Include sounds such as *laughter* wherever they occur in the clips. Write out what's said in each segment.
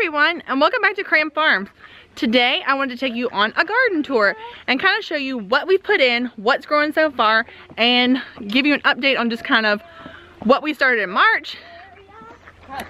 everyone and welcome back to Cram Farms. Today I wanted to take you on a garden tour and kind of show you what we've put in, what's growing so far, and give you an update on just kind of what we started in March,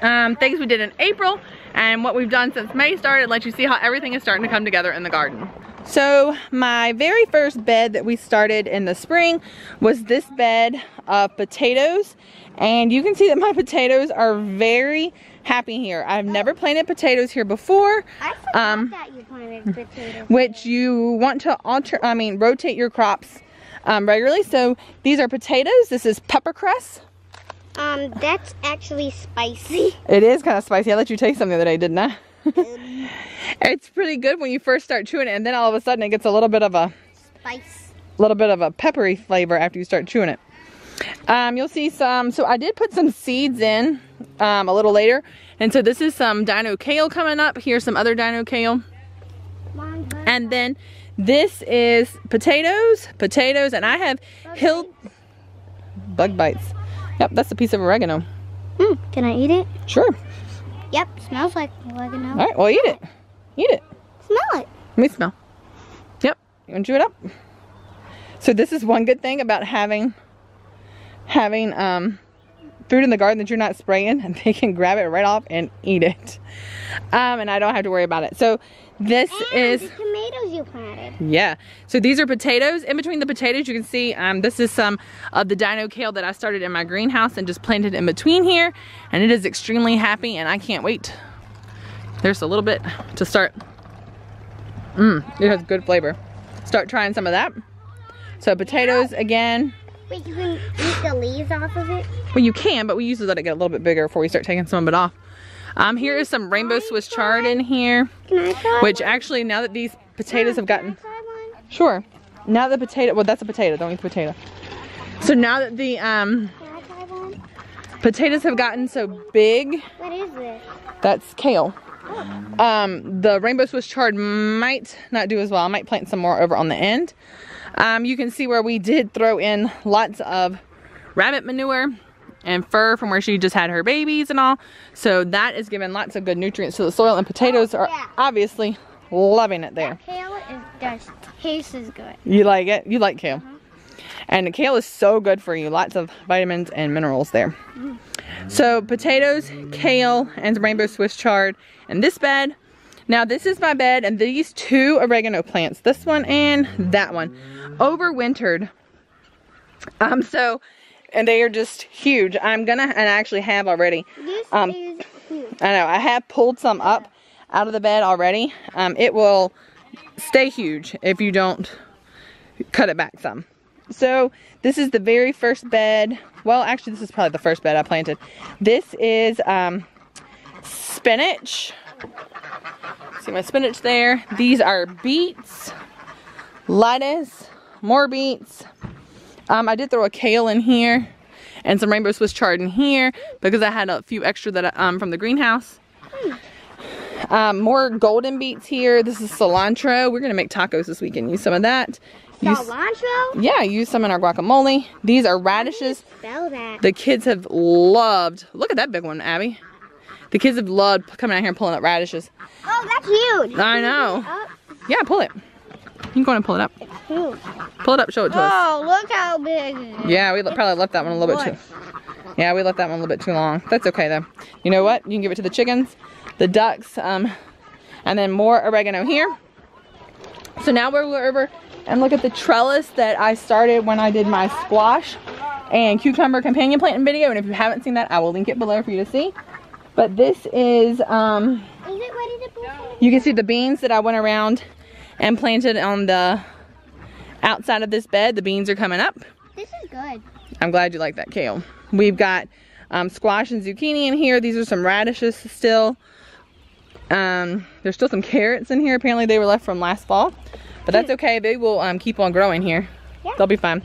um, things we did in April, and what we've done since May started, let you see how everything is starting to come together in the garden. So my very first bed that we started in the spring was this bed of potatoes and you can see that my *laughs* potatoes are very happy here. I've never planted potatoes here before. I forgot um, that you planted potatoes. Which you want to alter, I mean, rotate your crops um, regularly. So these are potatoes. This is pepper cress. Um, that's actually spicy. It is kind of spicy. I let you taste some the other day, didn't I? *laughs* it's pretty good when you first start chewing it and then all of a sudden it gets a little bit of a spice. A little bit of a peppery flavor after you start chewing it. Um, you'll see some, so I did put some seeds in um, a little later. And so this is some dino kale coming up. Here's some other dino kale. And then this is potatoes, potatoes, and I have hill bug bites. Yep, that's a piece of oregano. Mm, can I eat it? Sure. Yep, smells like oregano. All right, well eat it. Eat it. Smell it. Let me smell. Yep, you want to chew it up? So this is one good thing about having having um, food in the garden that you're not spraying and *laughs* they can grab it right off and eat it. Um, and I don't have to worry about it. So this and is tomatoes you planted. Yeah. So these are potatoes. In between the potatoes, you can see um, this is some of the dino kale that I started in my greenhouse and just planted in between here. And it is extremely happy and I can't wait. There's a little bit to start. Mmm, it has good flavor. Start trying some of that. So potatoes again. Wait, you can eat the leaves off of it? Well, you can, but we usually let it get a little bit bigger before we start taking some of it off. Um, here is some rainbow Swiss chard in here. Which actually, now that these potatoes have gotten... Sure. Now the potato, well that's a potato, don't eat the potato. So now that the um, potatoes have gotten so big. What is this? That's kale. Um, the rainbow Swiss chard might not do as well. I might plant some more over on the end. Um, you can see where we did throw in lots of rabbit manure and fur from where she just had her babies and all. So that is giving lots of good nutrients to the soil and potatoes are obviously loving it there. That kale is, does taste as good. You like it? You like kale. Uh -huh. And the kale is so good for you. Lots of vitamins and minerals there. Mm. So potatoes, kale, and rainbow Swiss chard. And this bed now this is my bed and these two oregano plants, this one and that one, overwintered. Um, so, and they are just huge. I'm gonna, and I actually have already. Um, I know, I have pulled some up out of the bed already. Um, it will stay huge if you don't cut it back some. So this is the very first bed. Well, actually this is probably the first bed I planted. This is um, spinach See my spinach there. These are beets, lettuce, more beets. Um, I did throw a kale in here and some rainbow Swiss chard in here because I had a few extra that I, um, from the greenhouse. Um, more golden beets here. This is cilantro. We're gonna make tacos this weekend. Use some of that. Use, cilantro? Yeah, use some in our guacamole. These are radishes. The kids have loved. Look at that big one, Abby. The kids have loved coming out here and pulling up radishes. Oh, that's huge. I know. Yeah, pull it. You can go and pull it up. Pull it up, show it to oh, us. Oh, look how big. Yeah, we probably left that one a little bit too. Yeah, we left that one a little bit too long. That's okay though. You know what? You can give it to the chickens, the ducks, um, and then more oregano here. So now we're over and look at the trellis that I started when I did my squash and cucumber companion planting video. And if you haven't seen that, I will link it below for you to see. But this is, um, is it ready to you can see the beans that I went around and planted on the outside of this bed. The beans are coming up. This is good. I'm glad you like that kale. We've got um, squash and zucchini in here. These are some radishes still. Um, there's still some carrots in here. Apparently they were left from last fall. But that's okay. They will um, keep on growing here. Yeah. They'll be fine.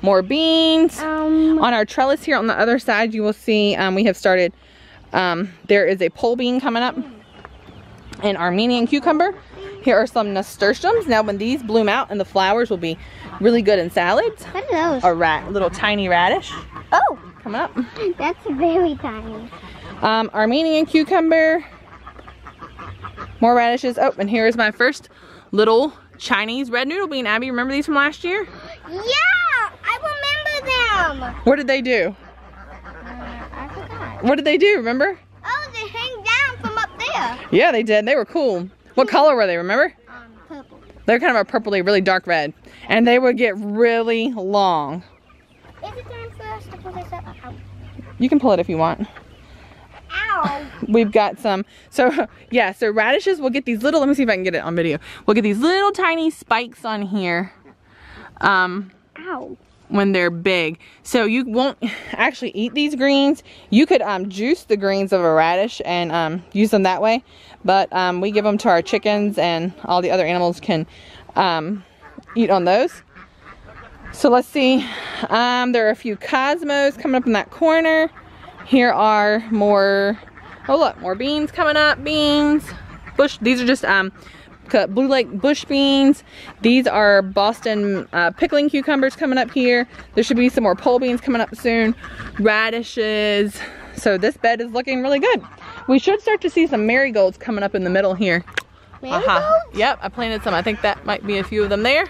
More beans. Um, on our trellis here on the other side, you will see um, we have started um, there is a pole bean coming up, an Armenian cucumber. Here are some nasturtiums. Now when these bloom out and the flowers will be really good in salads. What are those? A rat, little tiny radish. Oh! Coming up. That's very tiny. Um, Armenian cucumber. More radishes. Oh, and here's my first little Chinese red noodle bean. Abby, remember these from last year? Yeah, I remember them. What did they do? What did they do, remember? Oh, they hang down from up there. Yeah, they did. They were cool. What color were they, remember? Um, purple. They're kind of a purpley, really dark red. And they would get really long. Is it time for us to pull this up? Ow. You can pull it if you want. Ow. We've got some, so *laughs* yeah, so radishes, we'll get these little, let me see if I can get it on video. We'll get these little tiny spikes on here um, Ow. When they're big. So you won't *sighs* actually eat these greens. You could um, juice the greens of a radish and um, use them that way. But um, we give them to our chickens and all the other animals can um, eat on those. So let's see. Um, there are a few cosmos coming up in that corner. Here are more, oh look, more beans coming up, beans. Bush, these are just um, Cut blue Lake bush beans. These are Boston uh, pickling cucumbers coming up here. There should be some more pole beans coming up soon. Radishes. So this bed is looking really good. We should start to see some marigolds coming up in the middle here. Marigolds? Yep, I planted some. I think that might be a few of them there.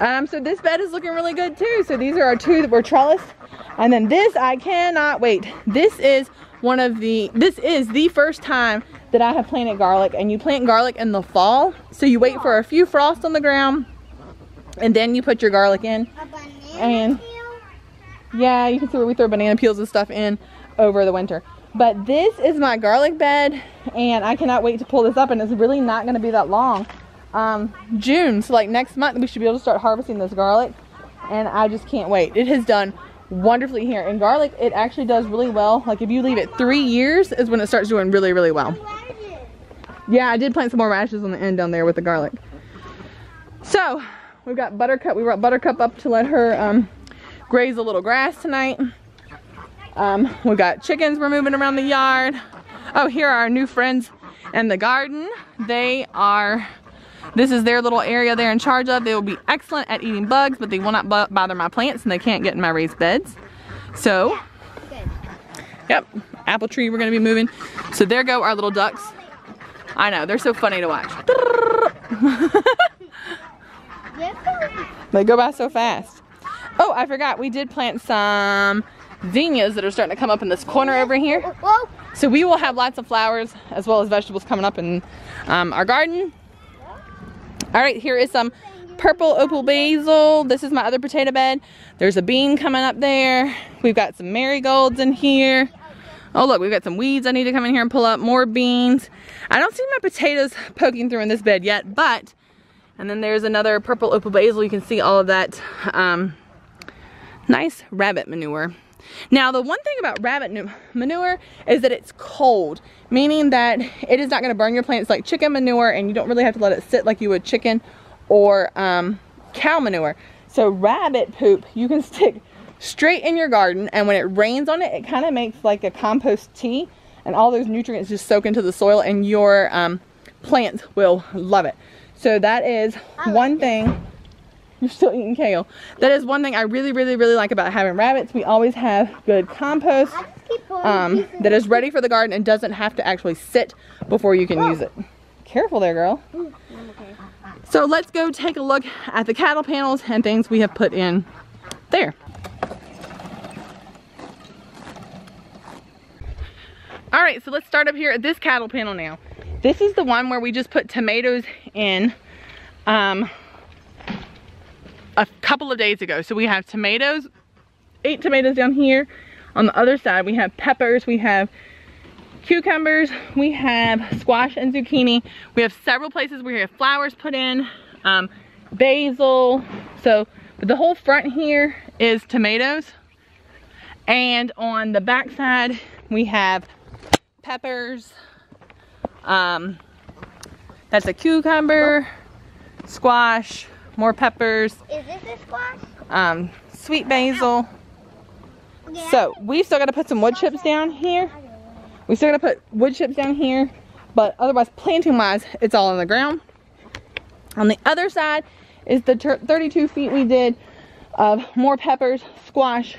Um, so this bed is looking really good too. So these are our two that were trellised. And then this, I cannot wait. This is one of the, this is the first time that I have planted garlic. And you plant garlic in the fall. So you wait for a few frost on the ground. And then you put your garlic in. A banana And- peel? Yeah, you can see where we throw banana peels and stuff in over the winter. But this is my garlic bed. And I cannot wait to pull this up. And it's really not going to be that long. Um, June, so like next month, we should be able to start harvesting this garlic. And I just can't wait. It has done wonderfully here. And garlic, it actually does really well. Like if you leave it three years is when it starts doing really, really well. Yeah, I did plant some more radishes on the end down there with the garlic. So, we've got Buttercup. We brought Buttercup up to let her um, graze a little grass tonight. Um, we got chickens we're moving around the yard. Oh, here are our new friends in the garden. They are, this is their little area they're in charge of. They will be excellent at eating bugs, but they will not bother my plants and they can't get in my raised beds. So, Yep, apple tree we're gonna be moving. So there go our little ducks. I know, they're so funny to watch. *laughs* They go by so fast. Oh, I forgot, we did plant some zinnias that are starting to come up in this corner over here. So we will have lots of flowers as well as vegetables coming up in um, our garden. All right, here is some purple opal basil. This is my other potato bed. There's a bean coming up there. We've got some marigolds in here. Oh look, we've got some weeds I need to come in here and pull up. More beans. I don't see my potatoes poking through in this bed yet, but, and then there's another purple opal basil. You can see all of that um, nice rabbit manure. Now, the one thing about rabbit manure is that it's cold, meaning that it is not going to burn your plants like chicken manure, and you don't really have to let it sit like you would chicken or um, cow manure. So, rabbit poop you can *laughs* stick straight in your garden, and when it rains on it, it kind of makes like a compost tea, and all those nutrients just soak into the soil, and your um, plants will love it. So, that is one thing. You're still eating kale. That is one thing I really, really, really like about having rabbits. We always have good compost I just keep pulling um, that is ready for the garden and doesn't have to actually sit before you can use it. Careful there, girl. Ooh, okay. So let's go take a look at the cattle panels and things we have put in there. All right, so let's start up here at this cattle panel now. This is the one where we just put tomatoes in um, a couple of days ago. So we have tomatoes, eight tomatoes down here. On the other side, we have peppers, we have cucumbers, we have squash and zucchini. We have several places where we have flowers put in, um, basil. So but the whole front here is tomatoes. And on the back side, we have peppers. Um, that's a cucumber, squash, more peppers, Is this a squash? um, sweet basil. So we've still got to put some wood chips down here. We still got to put wood chips down here, but otherwise planting wise, it's all on the ground. On the other side is the 32 feet we did of more peppers, squash,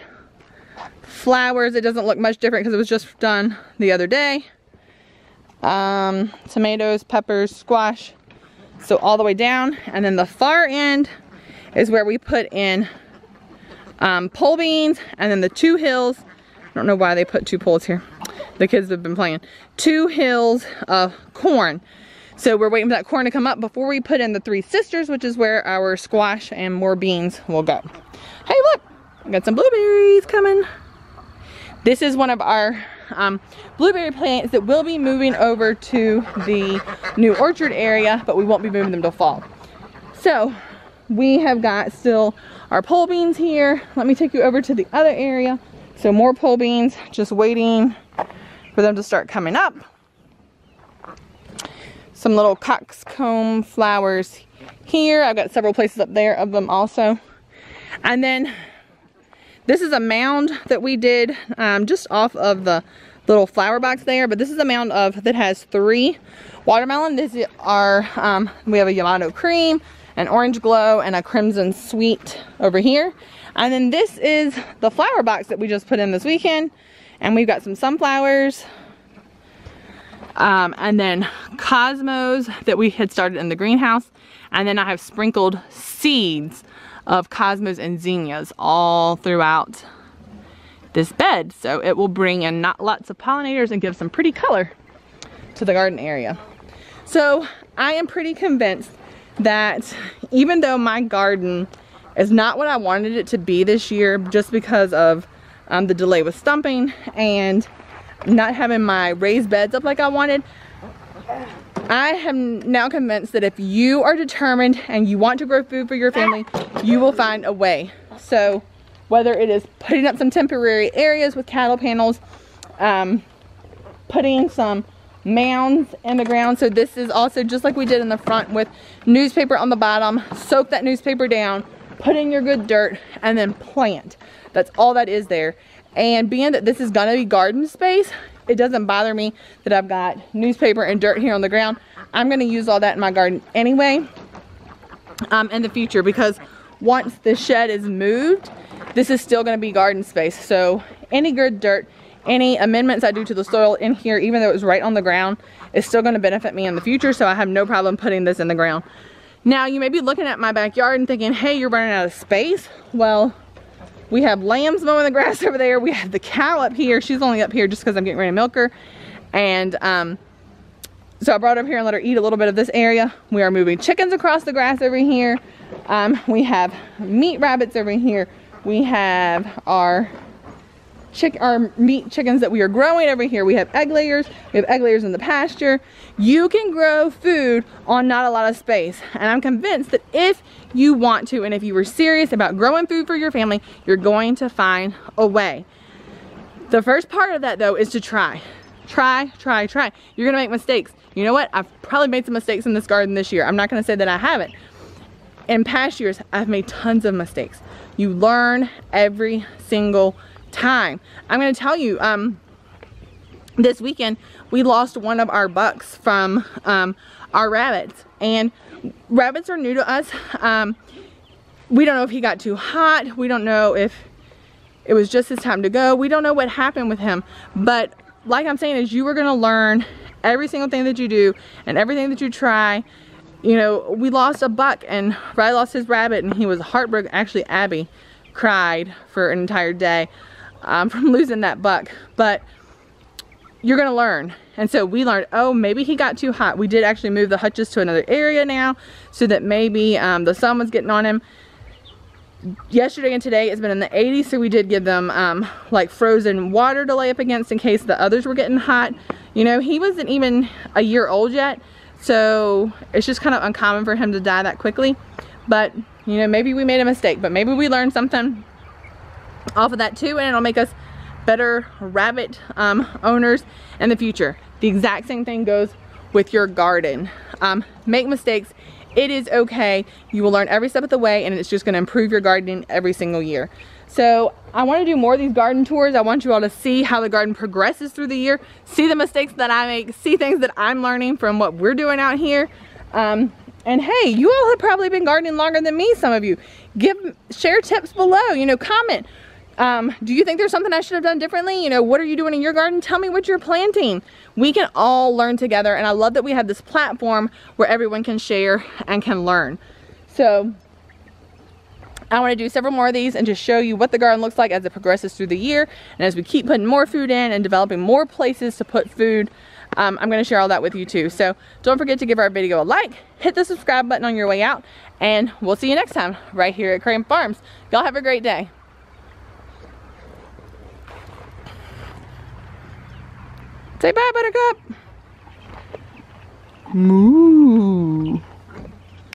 flowers. It doesn't look much different because it was just done the other day. um, tomatoes, peppers, squash. So all the way down. And then the far end is where we put in um, pole beans and then the two hills. I don't know why they put two poles here. The kids have been playing. Two hills of corn. So we're waiting for that corn to come up before we put in the three sisters, which is where our squash and more beans will go. Hey, look, I got some blueberries coming. This is one of our um, blueberry plants that will be moving over to the new orchard area, but we won't be moving them till fall. So we have got still our pole beans here. Let me take you over to the other area. So more pole beans, just waiting for them to start coming up. Some little coxcomb flowers here. I've got several places up there of them also. And then this is a mound that we did um, just off of the little flower box there. But this is a mound of that has three watermelon. This is our, um, we have a Yamato cream, an orange glow, and a crimson sweet over here. And then this is the flower box that we just put in this weekend. And we've got some sunflowers. Um, and then cosmos that we had started in the greenhouse. And then I have sprinkled seeds of cosmos and zinnias all throughout this bed. So it will bring in not lots of pollinators and give some pretty color to the garden area. So I am pretty convinced that even though my garden is not what I wanted it to be this year just because of um, the delay with stumping and not having my raised beds up like I wanted, I am now convinced that if you are determined and you want to grow food for your family, you will find a way. So whether it is putting up some temporary areas with cattle panels, um, putting some mounds in the ground. So this is also just like we did in the front with newspaper on the bottom. Soak that newspaper down, put in your good dirt, and then plant. That's all that is there. And being that this is gonna be garden space, it doesn't bother me that I've got newspaper and dirt here on the ground. I'm gonna use all that in my garden anyway um, in the future because once the shed is moved, this is still gonna be garden space. So any good dirt, any amendments I do to the soil in here, even though it was right on the ground, is still gonna benefit me in the future. So I have no problem putting this in the ground. Now you may be looking at my backyard and thinking, hey, you're running out of space. Well, we have lambs mowing the grass *laughs* over there. We have the cow up here. She's only up here just because I'm getting ready to milk her. And um, so I brought her up here and let her eat a little bit of this area. We are moving chickens across the grass over here. Um, we have meat rabbits over here. We have our chick our meat chickens that we are growing over here. We have egg layers. We have egg layers in the pasture. You can grow food on not a lot of space. And I'm convinced that if you want to and if you were serious about growing food for your family, you're going to find a way. The first part of that though is to try. Try, try, try. You're gonna make mistakes. You know what? I've probably made some mistakes in this garden this year. I'm not gonna say that I haven't. In past years, I've made tons of mistakes. You learn every single time. I'm gonna tell you, um, this weekend we lost one of our bucks from um, our rabbits. And rabbits are new to us. Um, we don't know if he got too hot. We don't know if it was just his time to go. We don't know what happened with him. But like I'm saying is you are gonna learn every single thing that you do and everything that you try. You know we lost a buck and Riley lost his rabbit and he was heartbroken. Actually Abby cried for an entire day um, *laughs* from losing that buck but you're gonna learn. And so we learned, oh, maybe he got too hot. We did actually move the hutches to another area now so that maybe um, the sun was getting on him. Yesterday and today it's been in the 80s, so we did give them um, like frozen water to lay up against in case the others were getting hot. You know, he wasn't even a year old yet, so it's just kind of uncommon for him to die that quickly. But, you know, maybe we made a mistake, but maybe we learned something off of that too, and it'll make us better rabbit um, owners in the future. The exact same thing goes with your garden. Um, make mistakes. It is okay. You will learn every step of the way and it's just gonna improve your gardening every single year. So I wanna do more of these garden tours. I want you all to see how the garden progresses through the year, see the mistakes that I make, see things that I'm learning from what we're doing out here. Um, and hey, you all have probably been gardening longer than me, some of you. Give, share tips below, you know, comment Um, do you think there's something I should have done differently? You know, what are you doing in your garden? Tell me what you're planting. We can all learn together and I love that we have this platform where everyone can share and can learn. So I want to do several more of these and just show you what the garden looks like as it progresses through the year and as we keep putting more food in and developing more places to put food um, I'm going to share all that with you too. So don't forget to give our video a like, hit the subscribe button on your way out, and we'll see you next time right here at Cram Farms. Y'all have a great day. Say bye, Buttercup. Moo.